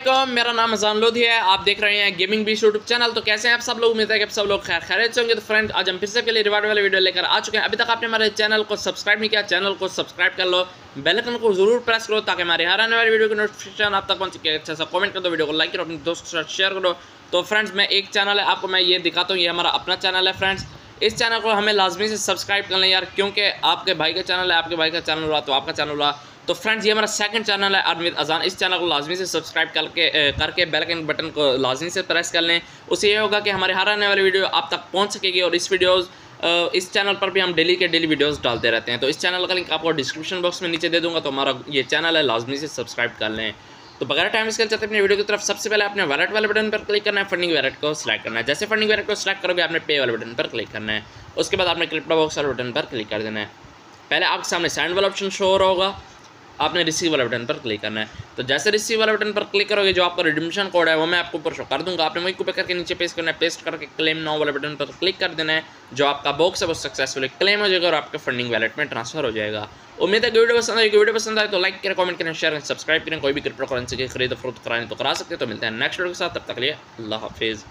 वालेकुम, मेरा नाम अजान लोधी है। आप देख रहे हैं गेमिंग बीच यूट्यूब चैनल तो कैसे हैं आप सब लोग? उम्मीद है कि आप सब लोग खैर से होंगे। तो फ्रेंड आज हम फिर से के लिए रिवार्ड वाले वीडियो लेकर आ चुके हैं। अभी तक आपने हमारे चैनल को सब्सक्राइब नहीं किया चैनल को सब्सक्राइब कर लो। बेलकन को ज़रूर प्रेस करो ताकि हमारे हर आने वाली वीडियो की नोटिफिकेशन आप तक पहुँच सके। अच्छा सा कमेंट कर दो वीडियो को लाइक करो अपने दोस्तों के साथ शेयर करो। तो फ्रेंड्स मैं एक चैनल है आपको मैं ये दिखाता हूँ। ये हमारा अपना चैनल है फ्रेंड्स इस चैनल को हमें लाजमी से सब्सक्राइब कर लें यार क्योंकि आपके भाई का चैनल है आपके भाई का चैनल हुआ तो आपका चैनल हुआ। तो फ्रेंड्स ये हमारा सेकंड चैनल है अरविंद अजान इस चैनल को लाजमी से सब्सक्राइब करके करके बेल बटन को लाजमी से प्रेस कर लें। उससे ये होगा कि हमारे हर आने वाली वीडियो आप तक पहुँच सकेगी और इस वीडियोज़ इस चैनल पर भी हम डेली के डेली वीडियोस डालते रहते हैं। तो इस चैनल का लिंक आपको डिस्क्रिप्शन बॉक्स में नीचे दे दूँगा। तो हमारा ये चैनल है, लाजमी से सब्सक्राइब कर लें। तो बगैर टाइम इसके चलते अपने वीडियो की तरफ़ सबसे पहले आपने वैलेट वाले बटन पर क्लिक करना है फंडिंग वैलेट को सिलेक्ट करना है। जैसे फंडिंग वैलेट को सिलेक्ट करोगे, आपने पे वाले बटन पर क्लिक करना है। उसके बाद आपने क्रिप्टो बॉक्स वाले बटन पर क्लिक कर देना है। पहले आपके सामने सेंड वाला ऑप्शन शो हो रहा होगा। आपने रिसीव वाले बटन पर क्लिक करना है। तो जैसे रिसीव वाला बटन पर क्लिक करोगे, जो आपका रिडम्शन कोड है, वो मैं आपको ऊपर शो कर दूँगा। आपने वही कॉपी करके नीचे पेस्ट करना है। पेस्ट करके क्लेम नाउ वाले बटन पर क्लिक कर देना है, जो आपका बॉक्स है, वो सक्सेसफुली क्लेम हो जाएगा और आपके फंडिंग वैलेट में ट्रांसफ़र हो जाएगा। उम्मीद है वीडियो पसंद आएगी वीडियो पसंद आए तो लाइक करें कमेंट करें शेयर करें सब्सक्राइब करें। कोई भी क्रिप्टो करेंसी की खरीद, फरोख्त कराएँ तो करा सकते हैं। तो मिलते हैं नेक्स्ट वीडियो के साथ। तब तक लिए अल्लाह हाफिज़।